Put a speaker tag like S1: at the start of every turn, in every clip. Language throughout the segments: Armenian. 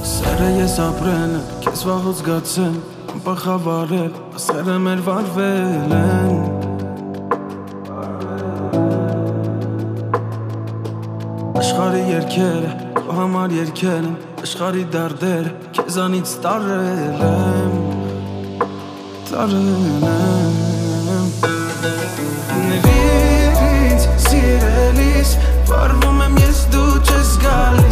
S1: ես ապրել եմ, քեզ վաղուց գացել, անպախավարել, ասերը մեր վարվել են Աշխարի երկերը, քո համար երկել եմ, աշխարի դարդերը, քեզանից տարել եմ Տարել եմ Ներիրից, սիրելիս, վարվում եմ ես դու չես գալիս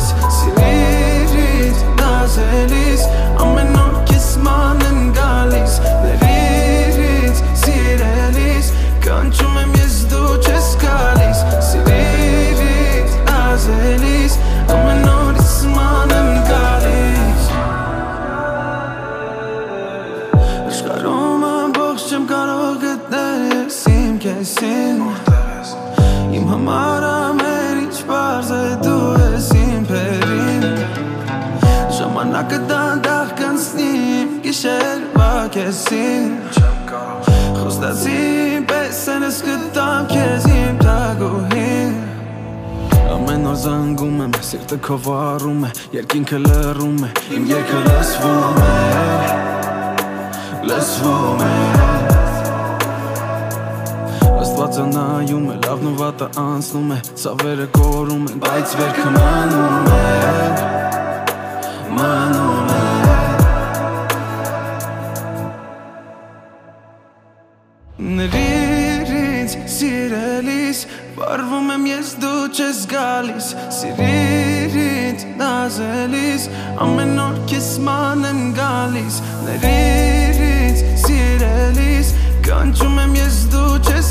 S1: իմ կեսին Իմ համար ամեն ինչ պարզ է դու ես իմ պերին Ժամանակը դանդաղ կանցնի իմ գիշերվա կեսին Խոստացի պես են ես գտամ քեզ իմ տագուհին Ամեն օր զանգում եմ, սիրտը քո վառում է, երկինքը լռում է, իմ երկը լսվում է, լսվում է Աստվածը նայում է, լավն ու վատը անցնում է, ծավերը կորում են, բայց վերքը մանում է, մանում է Ներիրից, սիրելիս, վարվում եմ ես դու չես գալիս Սիրիրից, նազելիս, ամեն օր քեզ ման եմ գալիս Ներիրից, սիրելիս, կանչում եմ ես դու չես